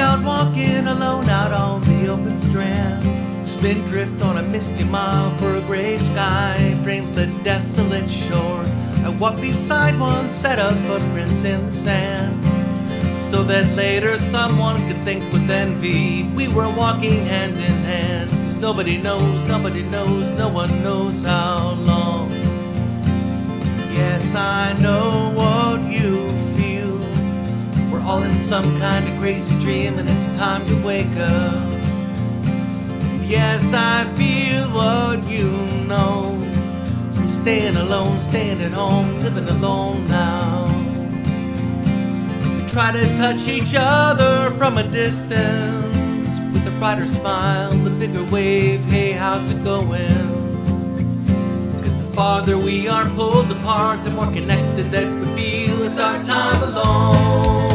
out walking alone out on the open strand. Spin drift on a misty mile for a gray sky frames the desolate shore. I walk beside one set of footprints in the sand. So that later someone could think with envy we were walking hand in hand. Cause nobody knows, nobody knows, no one knows how long. Yes, I know all in some kind of crazy dream, and it's time to wake up. Yes, I feel what you know. I'm Staying alone, staying at home, living alone now. We try to touch each other from a distance with a brighter smile, the bigger wave. Hey, how's it going? Cause the farther we are pulled apart, the more connected that we feel. It's our time alone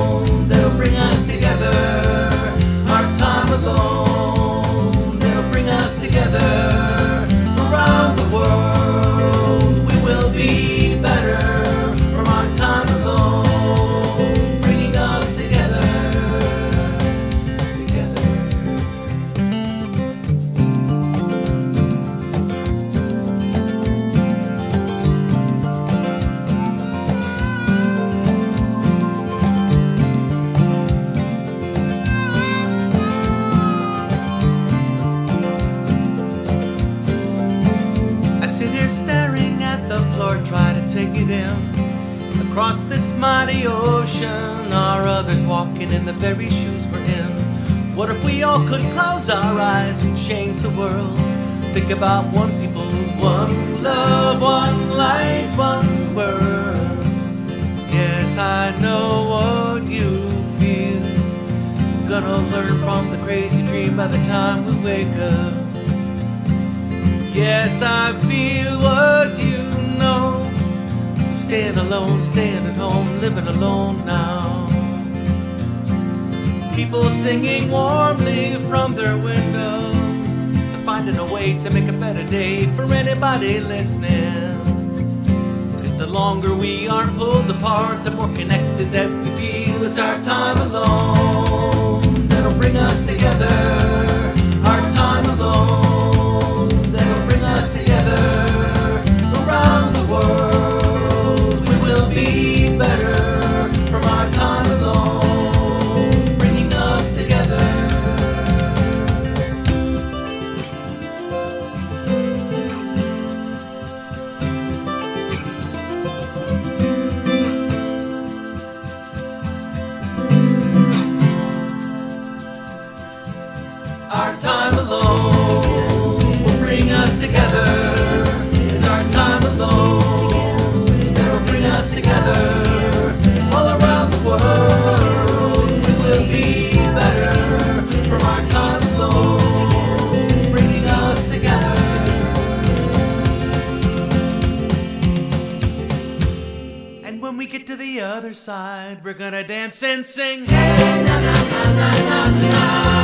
try to take it in. Across this mighty ocean are others walking in the very shoes we're in. What if we all could close our eyes and change the world? Think about one people, one love, one light, one word. Yes, I know what you feel. Gonna learn from the crazy dream by the time we wake up. Yes, I feel what you. Staying alone, staying at home, living alone now. People singing warmly from their windows, finding a way to make a better day for anybody listening. Cause the longer we are pulled apart, the more connected that we feel. It's our time alone that'll bring us together. Other side, we're gonna dance and sing. Hey, na na na.